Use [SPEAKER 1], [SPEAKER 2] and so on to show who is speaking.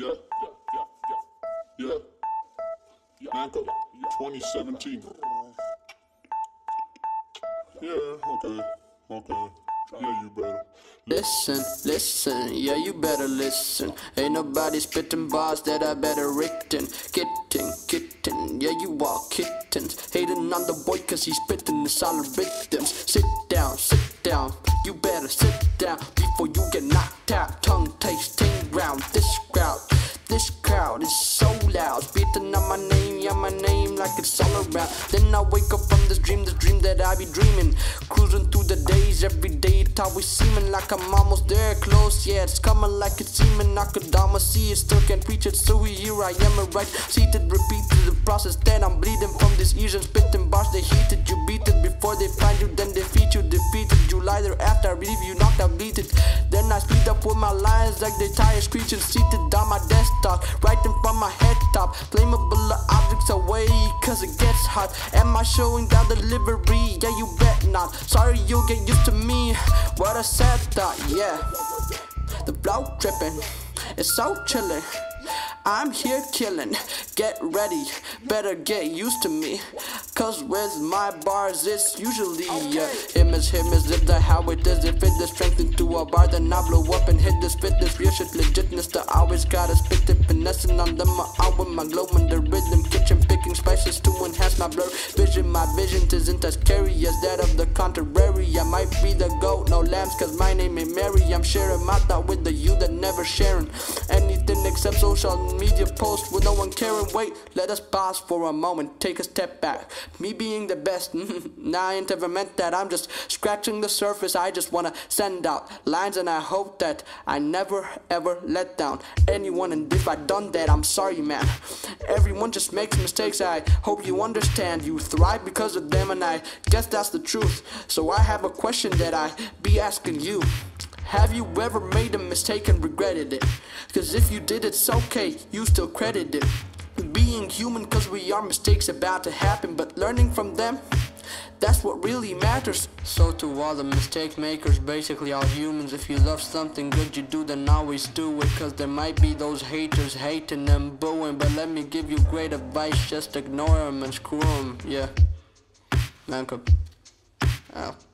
[SPEAKER 1] Yeah, yeah, yeah, yeah. Yeah. ManCUB, 2017. Yeah, okay, okay. Yeah, you better.
[SPEAKER 2] Listen, listen, yeah, you better listen. Ain't nobody spitting bars that I better written. Kitten, kitten, yeah, you are kittens. Hating on the boy cause he's spitting the solid victims. Sit down, sit down, you better sit down before you get knocked around. Then I wake up from this dream, this dream that I be dreaming. Cruising through the days, every day it's always seeming like I'm almost there, close. Yeah, it's coming like it's seeming. I could almost see it, still can't reach it. So here I am, right? Seated, repeat repeated the process. Then I'm bleeding from this ears and spitting bars. They heated you, beat it before they find you, then defeat you, defeated you. Lie there after I leave you, knocked out, it. Then I speed up with my lines like they tires screeching, seated on my desktop, hot. Am I showing down delivery? Yeah, you bet not. Sorry, you'll get used to me. What I said, thought, yeah. The blow dripping, it's so chilling. I'm here killing, get ready, better get used to me. Cause with my bars, it's usually uh, him is him is if the how it is. If it is strength into a bar, then I blow up and hit this fit this real shit legitness. I always gotta spit it, finessing on them. out with my glow in the rhythm, kitchen picking spices to enhance my blur vision. My vision isn't as scary as that of the contrary. I might be the goat, no lambs, cause my name ain't Mary. I'm sharing my thought with the you that never sharing anything except social media posts with no one caring. Wait, let us pause for a moment, take a step back. Me being the best, nah, I ain't ever meant that. I'm just scratching the surface. I just wanna send out lines, and I hope that I never ever let down anyone. And if I done that, I'm sorry, man. Everyone just makes mistakes. I hope you understand. You thrive because of them, and I guess that's the truth. So I have a question that I be asking you. Have you ever made a mistake and regretted it? Cause if you did, it's okay, you still credit it. Being human, cause we are mistakes about to happen, but learning from them, that's what really matters. So, to all the mistake makers, basically all humans, if you love something good you do, then always do it. Cause there might be those haters hating and booing, but let me give you great advice just ignore them and screw them, yeah. Man, out.